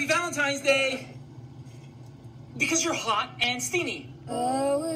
Happy Valentine's Day! Because you're hot and steamy. Oh.